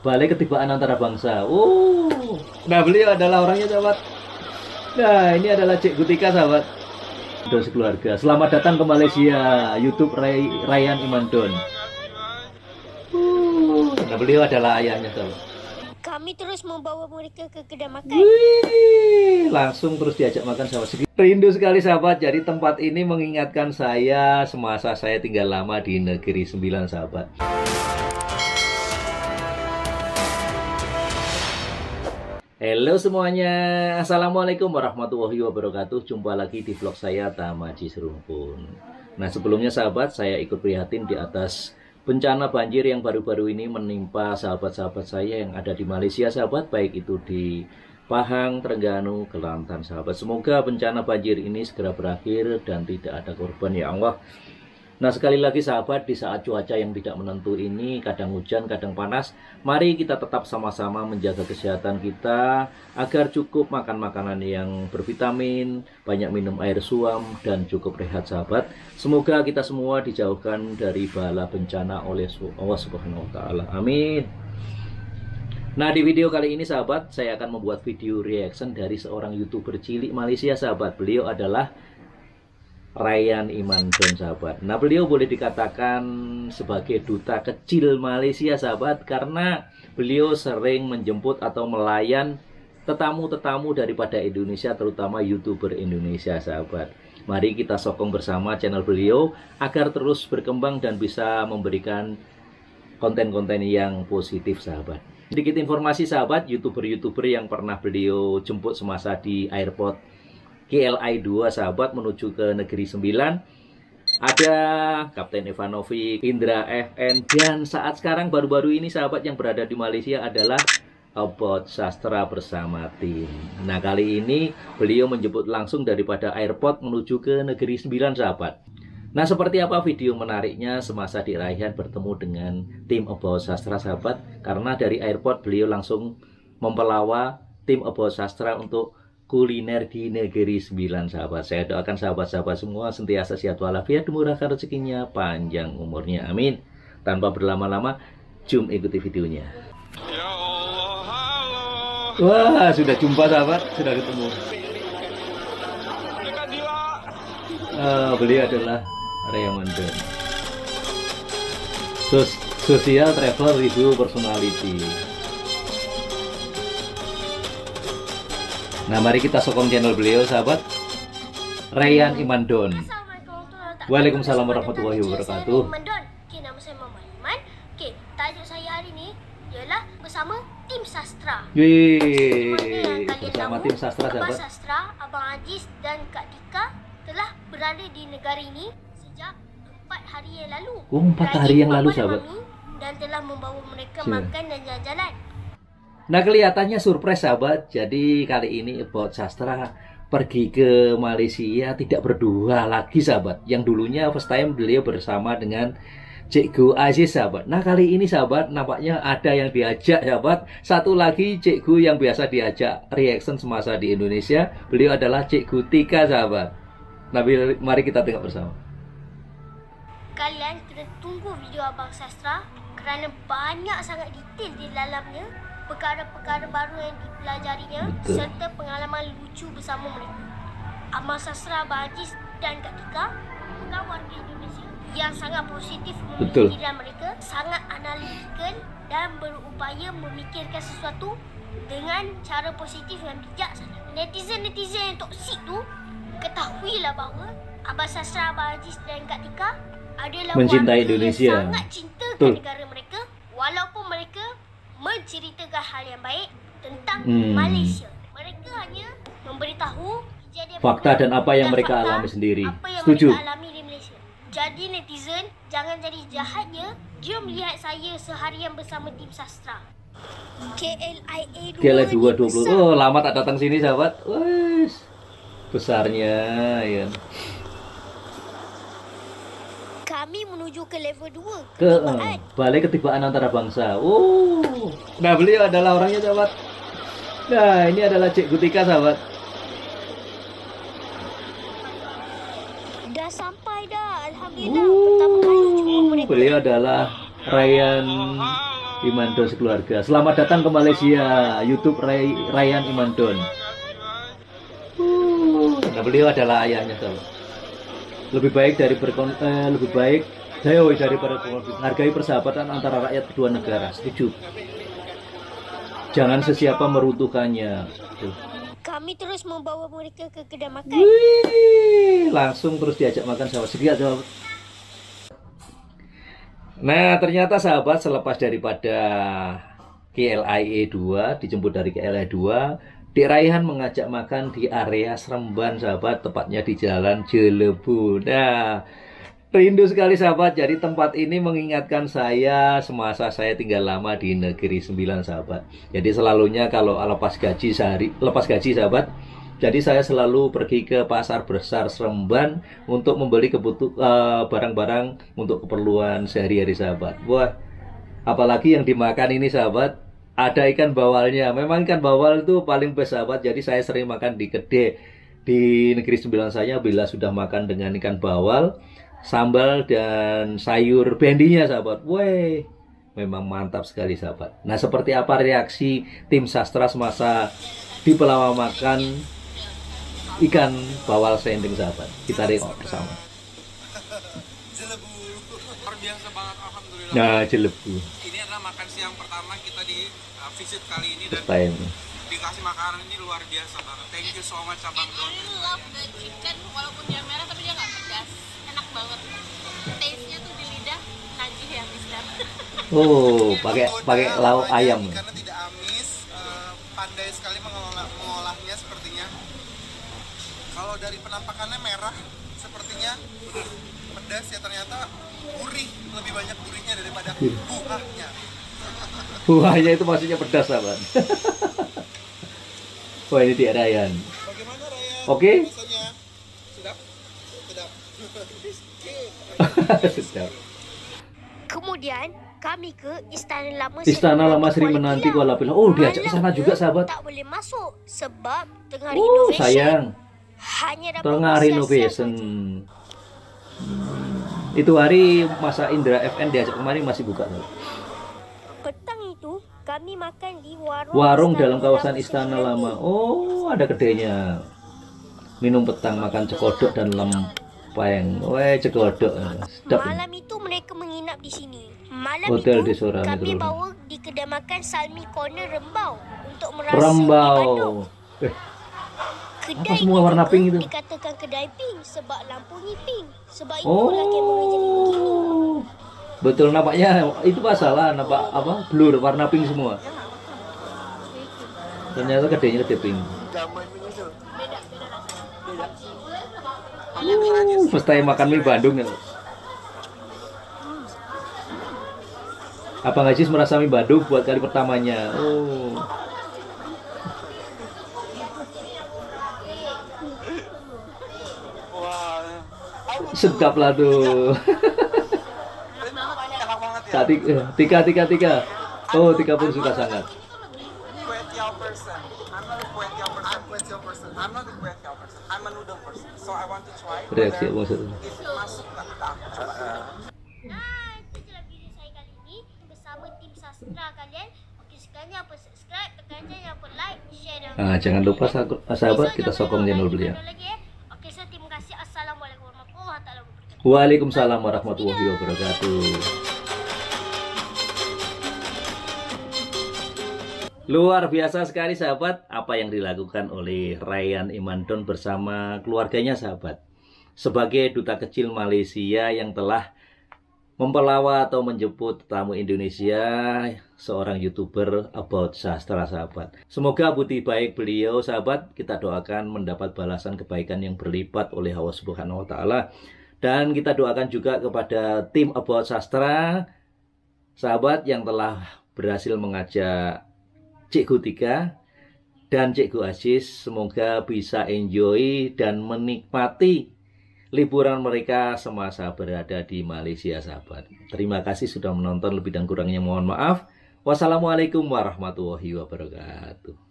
Balai Ketibaan Antara Bangsa. Oh, nah beliau adalah orangnya sahabat. Nah, ini adalah Cik Gutika sahabat. Don keluarga. Selamat datang ke Malaysia. YouTube Ray, Ryan Imandon. Uh, nah beliau adalah ayahnya sahabat. Kami terus membawa mereka ke kedai makan. Wih, langsung terus diajak makan sahabat. Rindu sekali sahabat. Jadi tempat ini mengingatkan saya semasa saya tinggal lama di negeri sembilan sahabat. Halo semuanya, Assalamualaikum warahmatullahi wabarakatuh. Jumpa lagi di vlog saya Tamaji Serumpun Nah sebelumnya sahabat, saya ikut prihatin di atas bencana banjir yang baru-baru ini menimpa sahabat-sahabat saya yang ada di Malaysia sahabat. Baik itu di Pahang, Terengganu, Kelantan sahabat. Semoga bencana banjir ini segera berakhir dan tidak ada korban ya Allah Nah sekali lagi sahabat di saat cuaca yang tidak menentu ini kadang hujan kadang panas Mari kita tetap sama-sama menjaga kesehatan kita Agar cukup makan makanan yang bervitamin Banyak minum air suam dan cukup rehat sahabat. Semoga kita semua dijauhkan dari bala bencana oleh Allah subhanahu wa ta'ala. Amin. Nah di video kali ini sahabat saya akan membuat video reaction dari seorang youtuber cilik Malaysia sahabat. Beliau adalah Ryan Imandon sahabat. Nah beliau boleh dikatakan sebagai duta kecil Malaysia sahabat karena beliau sering menjemput atau melayan tetamu-tetamu daripada Indonesia terutama youtuber Indonesia sahabat. Mari kita sokong bersama channel beliau agar terus berkembang dan bisa memberikan konten-konten yang positif sahabat. Sedikit informasi sahabat, youtuber-youtuber yang pernah beliau jemput semasa di airport KLI 2 sahabat menuju ke Negeri 9 ada Kapten Ivanovic, Indra FN dan saat sekarang baru-baru ini sahabat yang berada di Malaysia adalah About Sastra bersama tim. Nah kali ini beliau menjemput langsung daripada airport menuju ke Negeri 9 sahabat. Nah seperti apa video menariknya semasa di Raihan bertemu dengan tim About Sastra sahabat Karena dari airport beliau langsung mempelawa tim About Sastra untuk kuliner di negeri sembilan sahabat. Saya doakan sahabat-sahabat semua sentiasa sehat walafiat, dimurahkan rezekinya, panjang umurnya. Amin. Tanpa berlama-lama, jom ikuti videonya. Ya Allah, halo. Wah, sudah jumpa sahabat, sudah ketemu. Uh, beliau adalah Raymond Sos Sosial Travel Review Personality. Nah, mari kita sokong channel beliau, sahabat. Ryan Imandon. Waalaikumsalam warahmatullahi wabarakatuh. Okey, nama saya Mama Iman. Okey, tajuk saya hari ni ialah bersama tim sastra. Yeay. Bersama tim sastra, sahabat. Abang sastra, Abang Aziz dan Kak Dika telah berada di negara ini sejak empat hari yang lalu. Oh, empat hari yang lalu, sahabat. Dan telah membawa mereka makan dan jalan-jalan. Nah kelihatannya surprise sahabat. Jadi kali ini About Sastra pergi ke Malaysia tidak berdua lagi sahabat. Yang dulunya first time beliau bersama dengan Cikgu Aziz sahabat. Nah kali ini sahabat nampaknya ada yang diajak sahabat. Satu lagi Cikgu yang biasa diajak reaction semasa di Indonesia. Beliau adalah Cikgu Tika sahabat. Nah mari kita tengok bersama. Kalian kena tunggu video Abang Sastra kerana banyak sangat detail di dalamnya perkara-perkara baru yang dipelajarinya Betul. serta pengalaman lucu bersama mereka. Amal Sastra Bajis dan Kak Tika bukan warga Indonesia yang sangat positif memikirkan mereka, sangat analitikal dan berupaya memikirkan sesuatu dengan cara positif dan bijaksana. Netizen-netizen yang toksik tu ketahuilah bahawa Abah Sastra Bajis dan Kak Tika adalah mencintai Indonesia. yang sangat cintakan negara mereka walaupun mereka menceritakan hal yang baik tentang hmm. Malaysia. Mereka hanya memberitahu fakta dan apa yang mereka alami sendiri. Apa yang Setuju. mereka alami di Malaysia. Jadi netizen, jangan jadi jahatnya. Jom lihat saya seharian bersama tim sastra. KLIA 2 KLIA 220. Oh, lama tak datang sini sahabat. Wes. Besarnya ya kami menuju ke level 2 ke uh, balai ketibaan antara bangsa oh nah beliau adalah orangnya sahabat. Nah ini adalah Cik Gutika sahabat. Dah sampai dah alhamdulillah. Uh, pertama kali jumpa mereka. beliau adalah Ryan Imandon sekeluarga. Selamat datang ke Malaysia, YouTube Ray, Ryan Imandon. Uh, nah beliau adalah ayahnya tuh. Lebih baik dari berkon, eh, lebih baik jauh dari berkonflik. Hargai persahabatan antara rakyat kedua negara. Setuju. Jangan sesiapa meruntuhkannya. Tuh. Kami terus membawa mereka ke kedai makan. Wih, langsung terus diajak makan. Sekian sahabat. Nah, ternyata sahabat selepas daripada KLIE 2, dijemput dari KLIE 2, Dik Raihan mengajak makan di area Seremban sahabat, tepatnya di Jalan Jelebu. Nah, rindu sekali sahabat, jadi tempat ini mengingatkan saya semasa saya tinggal lama di negeri sembilan sahabat. Jadi selalunya kalau lepas gaji sehari, lepas gaji sahabat, jadi saya selalu pergi ke pasar besar Seremban untuk membeli uh, barang-barang untuk keperluan sehari-hari sahabat. Wah, apalagi yang dimakan ini sahabat, ada ikan bawalnya. Memang ikan bawal itu paling best sahabat. Jadi saya sering makan di kedai di negeri sembilan saya bila sudah makan dengan ikan bawal, sambal dan sayur bendinya sahabat. Wah, memang mantap sekali sahabat. Nah, seperti apa reaksi tim sastra semasa di pelawak makan ikan bawal sending sahabat. Kita tengok bersama. Nah, jelebu. Ini adalah makan siang pertama kita visit kali ini dan Time. dikasih makanan ini luar biasa banget. Thank you so much Abang Don. I love the chicken walaupun dia merah tapi dia nggak pedas enak banget taste nya tuh di lidah nagih ya mister Oh, pakai pakai lauk ayam. Karena tidak amis, eh, pandai sekali mengolah mengolahnya sepertinya. Kalau dari penampakannya merah, sepertinya pedas ya ternyata gurih, lebih banyak gurihnya daripada Iya. buahnya. Buahnya itu maksudnya pedas sahabat. Wah, ini di Ryan. Oke. Rasanya? Sedap? Sedap. Sedap. Kemudian kami ke Istana Lama Istana Lama Sri Menanti. Kuala Pilau. Oh, diajak ke sana juga sahabat. Tak boleh masuk sebab tengah Oh, renovation. sayang. Hanya dapat Tengah renovation. Itu hari masa Indra FN diajak kemarin masih buka. sahabat. Kami makan di warung Warung Istana dalam kawasan Istana Sri Lama. Oh, ada kedainya. Minum petang, makan cekodok dan lempeng. Weh, cekodok. Sedap. Malam itu mereka menginap di sini. Malam Hotel itu di kami bawa di kedai makan Salmi Corner Rembau untuk merasa. Rembau. Eh, Kedai Apa semua warna pink itu? Dikatakan kedai pink sebab lampunya pink. Sebab itulah kamera jadi begini. Betul nampaknya itu masalah nampak apa blur warna pink semua. Ternyata kedainya kedai pink. Uh, first makan mie Bandung ya. Apa Ngajis merasa mie Bandung buat kali pertamanya? Oh. Sedap lah tuh. Tika, Tika, Tika. Oh, Tika pun suka sangat. Reaksi. Nah, itu video saya kali ini bersama tim sastra kalian. Apa subscribe, tekan je apa like, share dan Nah, jangan lupa sahabat, sahabat kita sokong channel beliau. Lagi. Okey, so terima kasih. Assalamualaikum warahmatullahi wabarakatuh. Waalaikumsalam warahmatullahi wabarakatuh. Luar biasa sekali sahabat apa yang dilakukan oleh Ryan Imandon bersama keluarganya sahabat. Sebagai duta kecil Malaysia yang telah mempelawa atau menjemput tamu Indonesia seorang youtuber about sastra sahabat. Semoga budi baik beliau sahabat kita doakan mendapat balasan kebaikan yang berlipat oleh Allah Subhanahu wa taala. Dan kita doakan juga kepada tim About Sastra, sahabat yang telah berhasil mengajak Cikgu Tika dan Cikgu Aziz. Semoga bisa enjoy dan menikmati liburan mereka semasa berada di Malaysia, sahabat. Terima kasih sudah menonton, lebih dan kurangnya mohon maaf. Wassalamualaikum warahmatullahi wabarakatuh.